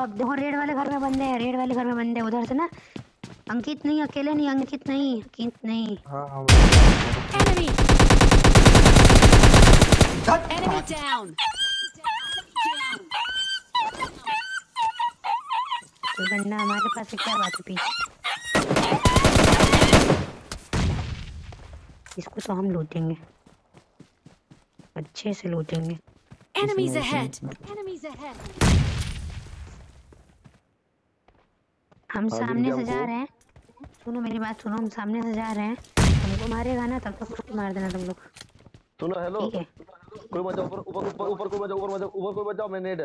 अब देखो रेड वाले घर में बंदे हैं रेड वाले घर में बंदे हैं, उधर से ना अंकित नहीं अकेले नहीं अंकित नहीं अंकित नहीं। हाँ हाँ। कोई बंदा हमारे पास क्या बात है इसको तो हम लूटेंगे। अच्छे से लूटेंगे। Enemies ahead! Enemies ahead! हम हाँ, सामने से जा रहे हैं। सुनो मेरी बात सुनो हम सामने से जा रहे हैं। हमको मारेगा ना तब तक खुद मार देना तुम लोग। सुनो हेलो कोई बचाओ ऊपर ऊपर ऊपर ऊपर कोई बचाओ ऊपर बचाओ ऊपर कोई बचाओ मैं नेड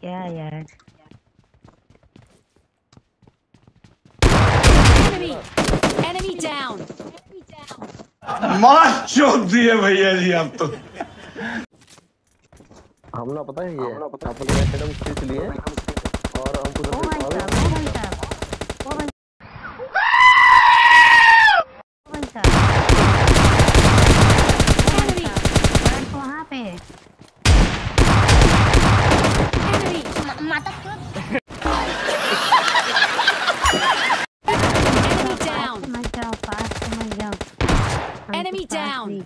क्या यार? Enemy! Enemy down! मार चोक दिए भैया जी आप तो। हम ना पता है ये अपने एडम खरीद लिए। Enemy! down!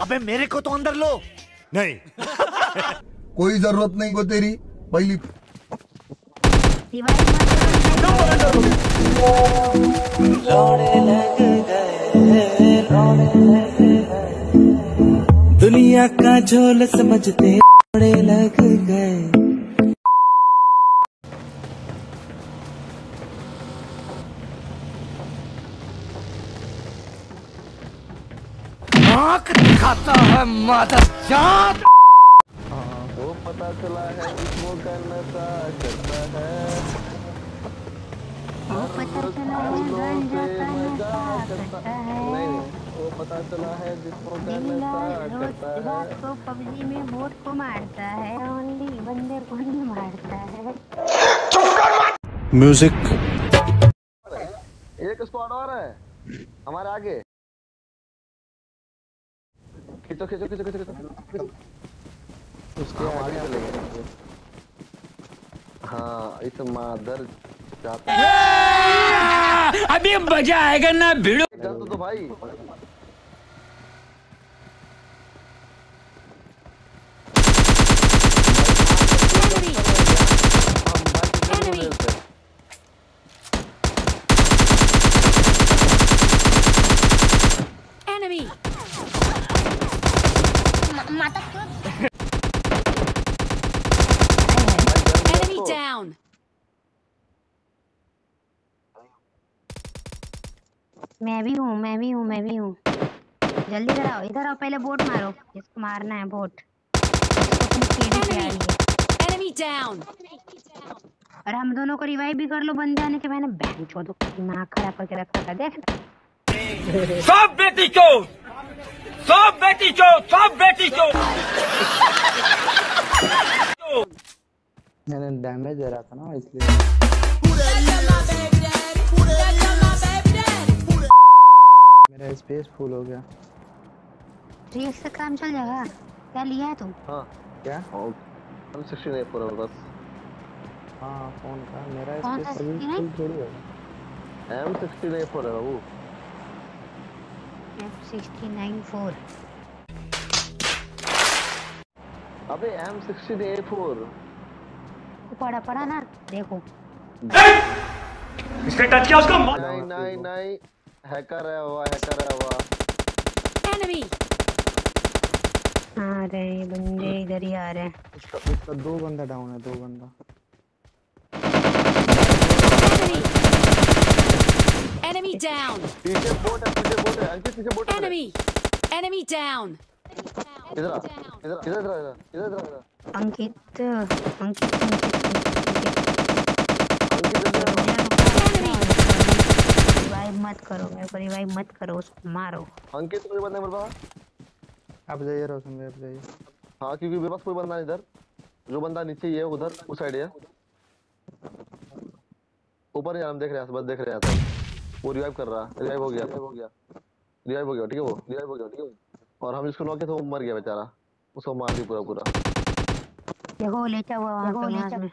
अबे मेरे को तो अंदर लो नहीं कोई ज़रूरत नहीं को तेरी मत करो दुनिया का झोल समझते बड़े लग गए। दिखाता है मादर जात। पता चला है इसको का नशा करता है। वो पता चला है गांजा का नशा करता है। नहीं नहीं वो पता चला है जिसको का दिन नशा करता है। रात को पबजी में बोट को मारता है ओनली बंदे को नहीं मारता है। म्यूज़िक एक स्क्वाड और है हमारे आगे। खींचो खींचो खींचो खींचो खींचो। उसके आगे चले गए हाँ। इस मादर जाता है अभी मज़ा आएगा ना भिड़ो। तो, तो भाई? Enemy! Enemy down! मैं भी हूँ मैं भी हूँ मैं भी हूँ। जल्दी इधर आओ इधर आओ पहले बोट मारो। जिसको मारना है बोट। इसको तुम केडी पे आ रही है Enemy down! और हम दोनों को रिवाइव भी कर लो बंदे आने के मैंने बैंक चोदो दिमाग खराब करके रखा था देख सब बेटी चो। सब बेटी चो सब बेटी चो। मैंने डैमेज दे रहा था ना इसलिए। स्पेस फुल हो गया। ट्रिक से काम चल जाएगा। क्या लिया है तुम? हाँ। क्या? हम सिक्सटीन है पूरा बस? हाँ फ़ोन का। मेरा कौन सा स्पेस अभी 69? फुल थोड़ी होगा एम सिक्सटीन है पूरा बाबू। एफ़ सिक्सटी नाइन फोर अबे एम सिक्सटीन ए फोर पड़ा पड़ा ना। देखो। इसने टच किया उसको? नहीं नहीं नहीं हैकर है हुआ हैकर है हुआ Enemy! आ रहे हैं बंदे इधर ही आ रहे हैं उसका उसका दो बंदा डाउन है दो बंदा Enemy! Enemy down! पीछे बोट है पीछे बोट है अंकित पीछे बोट है। Enemy! Enemy down! इधर आ इधर इधर इधर इधर अंकित अंकित अंकित इधर रिवाइव मत करो मेरे को रिवाइव मत करो उसको मारो अंकित कोई बंदा मेरे पास आप जाइए रोशन भाई आप जाइए हाँ क्योंकि मेरे पास कोई बंदा नहीं इधर जो बंदा नीचे ही है उधर उस साइड है ऊपर यार हम देख रहे हैं बस देख रहे हैं वो रिवाइव कर रहा है रिवाइव हो गया रिवाइव हो गया रिवाइव हो गया ठीक है वो रिवाइव हो गया ठीक है और हम इसको नॉके तो मर गया बेचारा उसको मार दी पूरा पूरा देखो लेटा हुआ वहाँ पे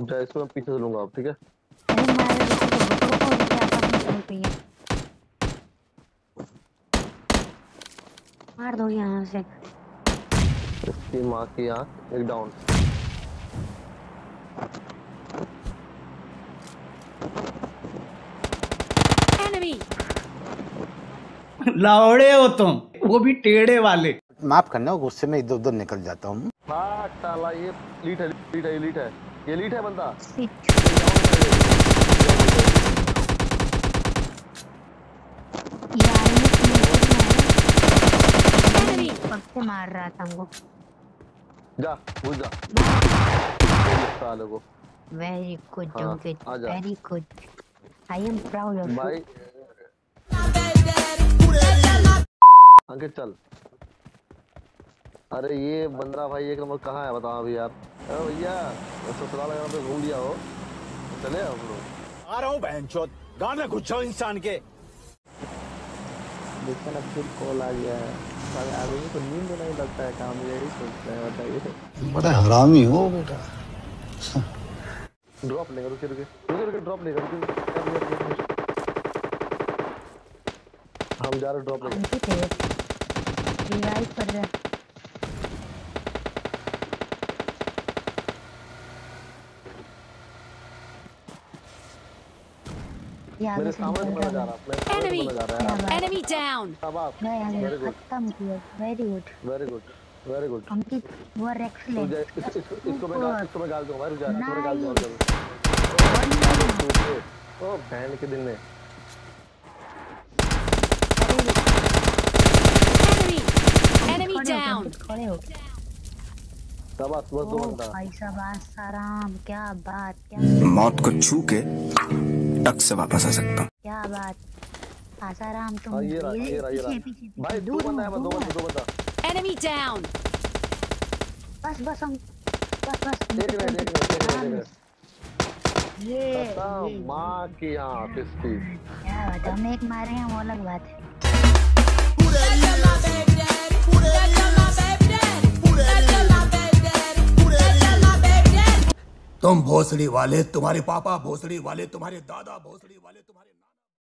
तो जा इसको मैं पीछे से लूँगा अब ठीक है? अरे मारे रुको रुको रुको रुको रुको है मार दो यहाँ से। इसकी माँ की आँख एक डाउन! लावड़े हो तुम वो भी टेढ़े वाले। माफ़ करना गुस्से में इधर उधर निकल जाता हूँ। हाँ ये लीट है लीट है लीट है। ये लीट है बंदा। यार ये मार रहा था हमको। जा घुस जा। साले को। Very good very good I am proud of भाई। अंकित चल। अरे ये बंदरा भाई एक नंबर कहाँ है बताओ अभी यार। अरे भैया ससुराल अगर पे घूम लिया हो। तो चले हम लोग। आ रहा हूँ बहन गाने घुस जाओ इंसान के। देखिए ना फिर कॉल आ गया है। आदमी को नींद नहीं लगता है काम यही सोचते हैं बताइए। बड़ा हरामी हो बेटा। ड्रॉप लेगा रुके रुके। रुके रुके ड्रॉप लेगा रुके। हम जा रहे ड्रॉप लेगा है रिवाइव कर रहा है। मेरे सामने बंदा जा रहा है! शाबाश वेरी गुड खत्म किया very good very good very good Ankit excellent इसको मैं गाल इसको मैं गाल दूँगा। रुक जा इसको मैं गाल दूँगा। ओ बहन के दिन में। Enemy! Enemy down! खड़े हो शाबाश बस दो बंदा भाई क्या बात क्या मौत को छू के टक से वापस आ सकता हूँ। क्या बात। आसाराम तुम हाँ ये रहा ये रहा ये रहा। भाई दो बंदा है दो बंदा। दो बंदा। Enemy down! बस बस हम बस बस एक मिनट एक आराम मिनट से। ये कसम माँ की आँख इसकी। क्या बात हम एक मारे हैं वो अलग बात है। तुम भोसड़ी वाले तुम्हारे पापा भोसड़ी वाले तुम्हारे दादा भोसड़ी वाले तुम्हारे